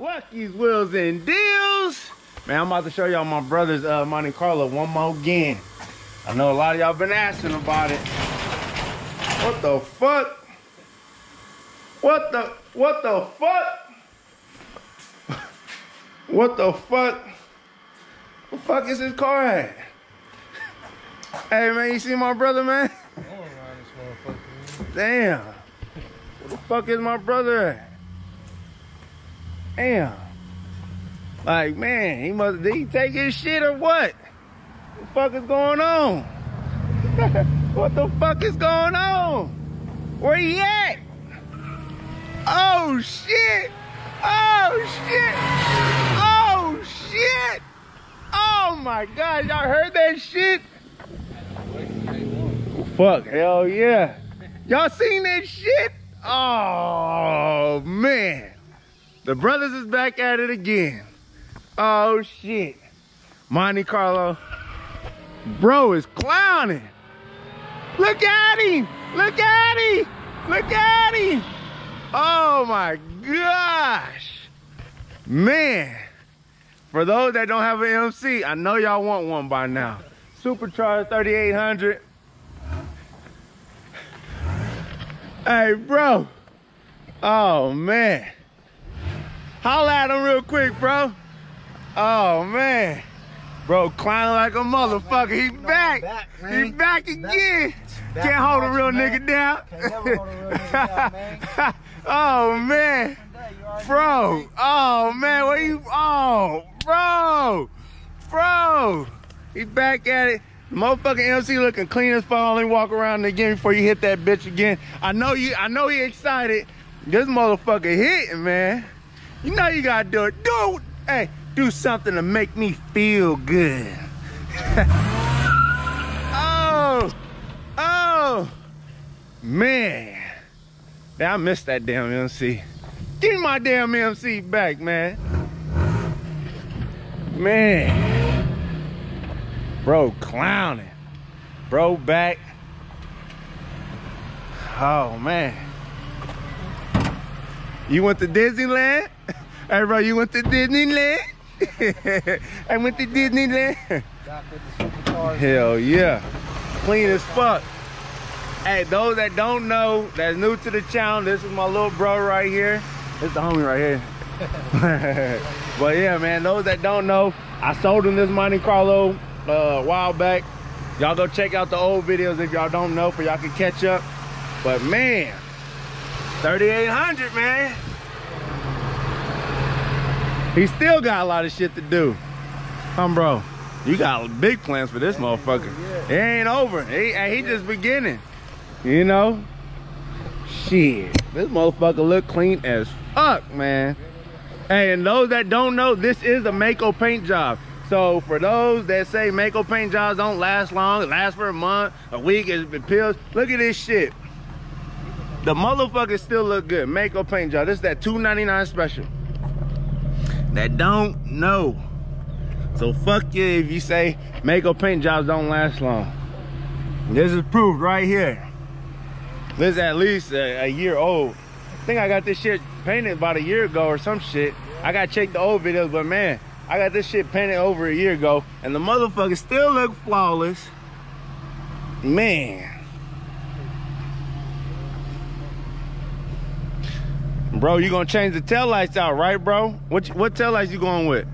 Lucky's Wheels and Deals. Man, I'm about to show y'all my brother's uh, Monte Carlo one more again. I know a lot of y'all been asking about it. What the fuck? What the, what the fuck? What the fuck? What the fuck is this car at? Hey man, you see my brother, man? Damn. Where the fuck is my brother at? Damn. Like, man, he must did he take his shit or what? What the fuck is going on? what the fuck is going on? Where he at? Oh shit! Oh shit! Oh shit! Oh my god, y'all heard that shit? Fuck, hell yeah. Y'all seen that shit? Oh man. The brothers is back at it again. Oh shit. Monte Carlo. Bro is clowning. Look at him. Look at him. Look at him. Oh my gosh. Man. For those that don't have an MC, I know y'all want one by now. Supercharged 3800. Hey, bro. Oh, man. Holla at him real quick, bro. Oh, man. Bro, climbing like a motherfucker. He back. back, he back again. Back Can't hold a real nigga down. Can't never hold a real nigga down, man. oh, man. Bro, oh man, where you? Oh, bro, bro, he back at it. The motherfucking MC looking clean as fuck. Only walk around again before you hit that bitch again. I know you. I know he excited. This motherfucker hitting, man. You know you gotta do it. Do. Hey, do something to make me feel good. oh, oh, man. Man, I missed that damn MC. Give my damn MC back, man. Man. Bro, clowning. Bro, back. Oh, man. You went to Disneyland? Hey, bro, you went to Disneyland? I went to Disneyland. Hell yeah. Clean as fuck. Hey, those that don't know, that's new to the channel, this is my little bro right here. It's the homie right here. but yeah, man, those that don't know, I sold him this Monte Carlo uh, a while back. Y'all go check out the old videos if y'all don't know, for y'all can catch up. But man, 3800, man. He still got a lot of shit to do. Come, bro. You got big plans for this motherfucker. It ain't over. He, hey, he just beginning. You know? Shit. This motherfucker look clean as fuck, man. Hey, and those that don't know, this is a Maaco paint job. So for those that say Maaco paint jobs don't last long, it lasts for a month, a week, it's been pills. Look at this shit. The motherfuckers still look good. Maaco paint job. This is that $2.99 special. That don't know. So fuck you if you say Maaco paint jobs don't last long. This is proof right here. This is at least a, a year old. I think I got this shit painted about a year ago or some shit. I gotta check the old videos, but man, I got this shit painted over a year ago, and the motherfucker still look flawless. Man. Bro, you gonna change the tail lights out, right, bro? What what tail lights you going with?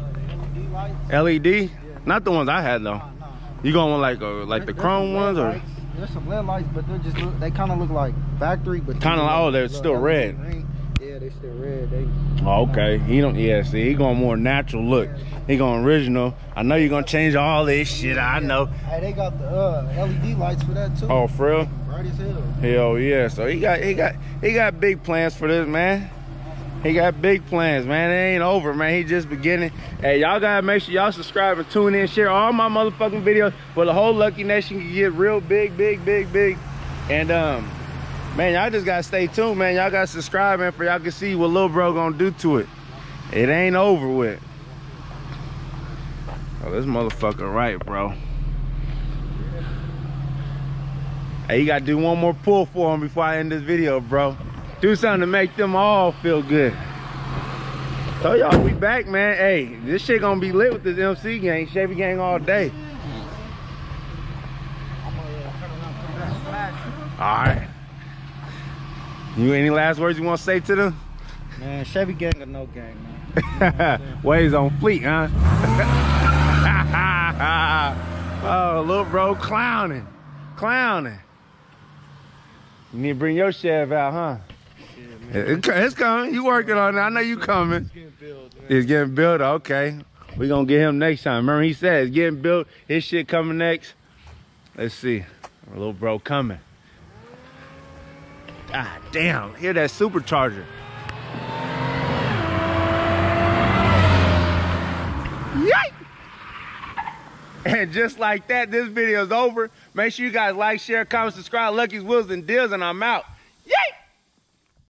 LED lights. LED? Not the ones I had though. Nah, nah. You going with like uh, like the chrome ones LED or? lights. There's some LED lights, but they're just look, they kind of look like factory, but Kinda like- oh, they're still LED red. Ring. Yeah, they still red. They Oh, okay. He don't. Yeah. See, he going more natural look. He going original. I know you're gonna change all this shit. I know. Hey, they got the uh, LED lights for that too. Oh, for real? bright as hell. Hell yeah. So he got he got he got big plans for this man. He got big plans, man. It ain't over, man. He just beginning. Hey, y'all gotta make sure y'all subscribe and tune in, share all my motherfucking videos for the whole Lucky Nation can get real big, big, big, big. And um, man, y'all just gotta stay tuned, man. Y'all gotta subscribe, man, for y'all can see what little bro gonna do to it. It ain't over with. Oh, this motherfucker right, bro. Hey, you gotta do one more pull for him before I end this video, bro. Do something to make them all feel good. Told y'all we back, man. Hey, this shit gonna be lit with this MC gang, Chevy gang all day. All right. You any last words you want to say to them? Man, Chevy gang or no gang, man. Waves on fleet, huh? oh, little bro clowning. Clowning. You need to bring your Chev out, huh? Yeah, It- it's coming. You working on it. I know you coming. It's getting built. Okay. we going to get him next time. Remember, he said it's getting built. His shit coming next. Let's see. Our little bro coming. God damn. Hear that supercharger. Yike! And just like that, this video is over. Make sure you guys like, share, comment, subscribe. Lucky's Wheels and Deals, and I'm out.